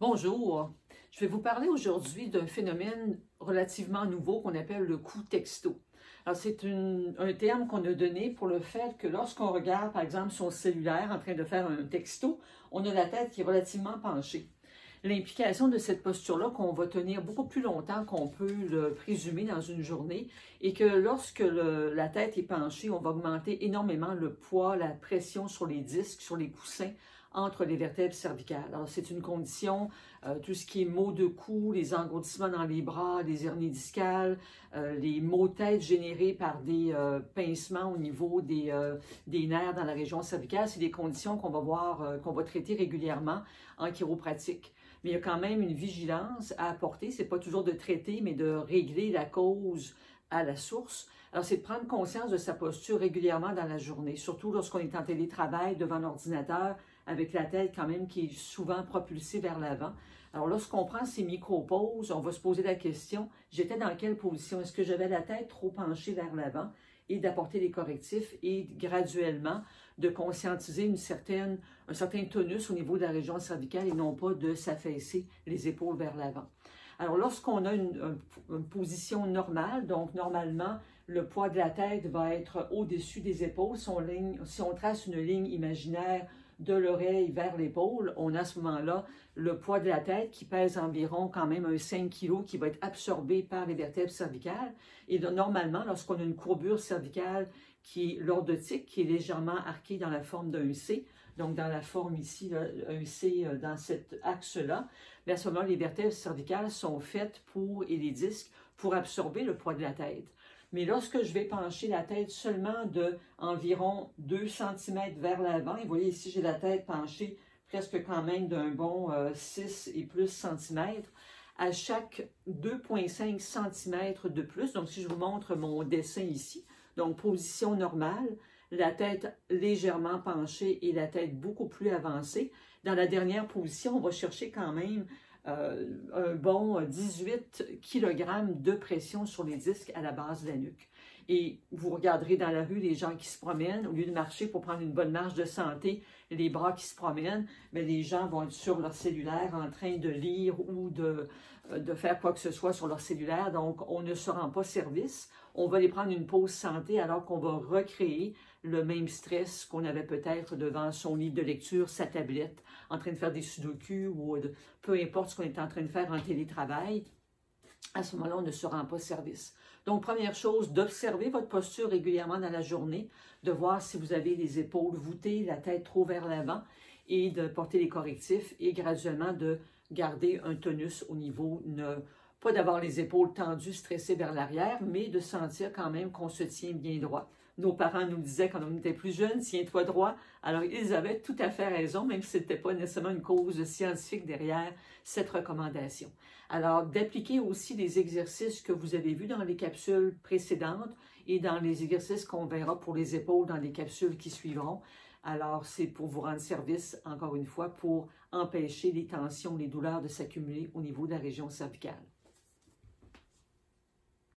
Bonjour, je vais vous parler aujourd'hui d'un phénomène relativement nouveau qu'on appelle le coup texto. c'est un terme qu'on a donné pour le fait que lorsqu'on regarde, par exemple, son cellulaire en train de faire un texto, on a la tête qui est relativement penchée. L'implication de cette posture-là qu'on va tenir beaucoup plus longtemps qu'on peut le présumer dans une journée et que lorsque la tête est penchée, on va augmenter énormément le poids, la pression sur les disques, sur les coussins, entre les vertèbres cervicales. Alors, c'est une condition, euh, tout ce qui est maux de cou, les engourdissements dans les bras, les hernies discales, euh, les maux de tête générés par des euh, pincements au niveau des, des, nerfs dans la région cervicale, c'est des conditions qu'on va voir, qu'on va traiter régulièrement en chiropratique. Mais il y a quand même une vigilance à apporter. C'est pas toujours de traiter, mais de régler la cause à la source. Alors, c'est de prendre conscience de sa posture régulièrement dans la journée, surtout lorsqu'on est en télétravail devant l'ordinateur avec la tête quand même qui est souvent propulsée vers l'avant. Alors, lorsqu'on prend ces micro-pauses, on va se poser la question, j'étais dans quelle position? Est-ce que j'avais la tête trop penchée vers l'avant? Et d'apporter les correctifs et graduellement de conscientiser une certaine, un certain tonus au niveau de la région cervicale et non pas de s'affaisser les épaules vers l'avant. Alors, lorsqu'on a une, position normale, donc normalement, le poids de la tête va être au-dessus des épaules. Si on, ligne, si on trace une ligne imaginaire de l'oreille vers l'épaule, on a à ce moment-là le poids de la tête qui pèse environ quand même un 5 kg qui va être absorbé par les vertèbres cervicales. Et normalement, lorsqu'on a une courbure cervicale qui est lordotique, qui est légèrement arquée dans la forme d'un C, donc dans la forme ici, un C euh, dans cet axe-là, à ce moment, les vertèbres cervicales sont faites pour, et les disques, pour absorber le poids de la tête. Mais lorsque je vais pencher la tête seulement de environ 2 cm vers l'avant, et vous voyez ici, j'ai la tête penchée presque quand même d'un bon 6 euh, et plus centimètres, à chaque 2,5 cm de plus, donc si je vous montre mon dessin ici, donc position normale, la tête légèrement penchée et la tête beaucoup plus avancée. Dans la dernière position, on va chercher quand même un bon 18 kg de pression sur les disques à la base de la nuque. Et vous regarderez dans la rue les gens qui se promènent, au lieu de marcher pour prendre une bonne marche de santé, les bras qui se promènent, mais les gens vont être sur leur cellulaire en train de lire ou de, euh, de faire quoi que ce soit sur leur cellulaire. Donc, on ne se rend pas service. On va les prendre une pause santé alors qu'on va recréer le même stress qu'on avait peut-être devant son livre de lecture, sa tablette, en train de faire des sudoku ou peu importe ce qu'on est en train de faire en télétravail. À ce moment-là, on ne se rend pas service. Donc, première chose, d'observer votre posture régulièrement dans la journée, de voir si vous avez les épaules voûtées, la tête trop vers l'avant et de porter les correctifs et graduellement de garder un tonus au niveau, ne, pas d'avoir les épaules tendues, stressées vers l'arrière, mais de sentir quand même qu'on se tient bien droit. Nos parents nous disaient quand on était plus jeunes, tiens-toi droit. Alors, ils avaient tout à fait raison, même si ce n'était pas nécessairement une cause scientifique derrière cette recommandation. Alors, d'appliquer aussi les exercices que vous avez vus dans les capsules précédentes et dans les exercices qu'on verra pour les épaules dans les capsules qui suivront. Alors, c'est pour vous rendre service, encore une fois, pour empêcher les tensions, les douleurs de s'accumuler au niveau de la région cervicale.